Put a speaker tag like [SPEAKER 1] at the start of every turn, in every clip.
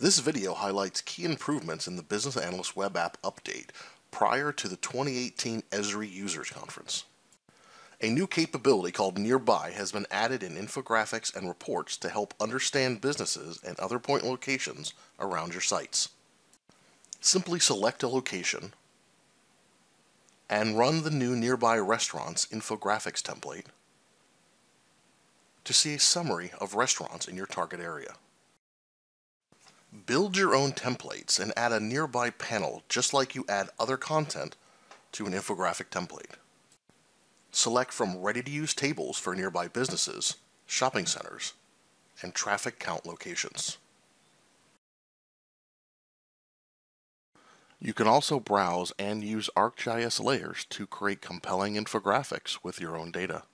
[SPEAKER 1] This video highlights key improvements in the Business Analyst web app update prior to the 2018 Esri Users Conference. A new capability called Nearby has been added in infographics and reports to help understand businesses and other point locations around your sites. Simply select a location and run the new Nearby Restaurants infographics template to see a summary of restaurants in your target area. Build your own templates and add a nearby panel just like you add other content to an infographic template. Select from ready-to-use tables for nearby businesses, shopping centers, and traffic count locations. You can also browse and use ArcGIS layers to create compelling infographics with your own data.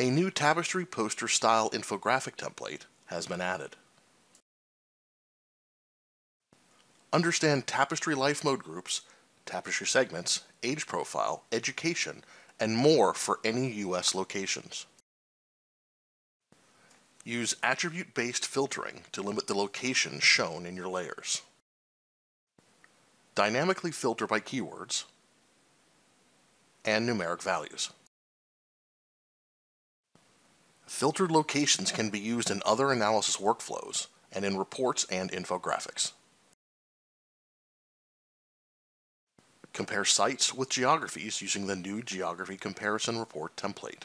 [SPEAKER 1] A new tapestry poster style infographic template has been added. Understand Tapestry Life Mode groups, Tapestry segments, age profile, education, and more for any U.S. locations. Use attribute-based filtering to limit the locations shown in your layers. Dynamically filter by keywords and numeric values. Filtered locations can be used in other analysis workflows and in reports and infographics. Compare sites with geographies using the new Geography Comparison Report template.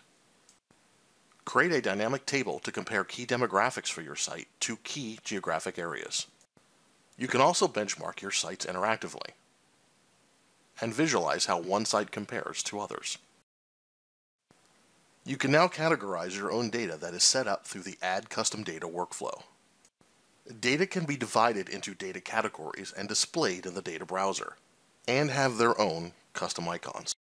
[SPEAKER 1] Create a dynamic table to compare key demographics for your site to key geographic areas. You can also benchmark your sites interactively and visualize how one site compares to others. You can now categorize your own data that is set up through the Add Custom Data workflow. Data can be divided into data categories and displayed in the data browser, and have their own custom icons.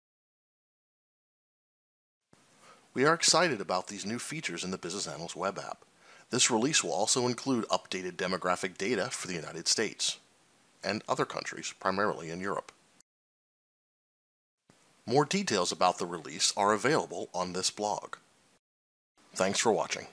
[SPEAKER 1] We are excited about these new features in the Business Analyst web app. This release will also include updated demographic data for the United States and other countries, primarily in Europe. More details about the release are available on this blog. Thanks for watching.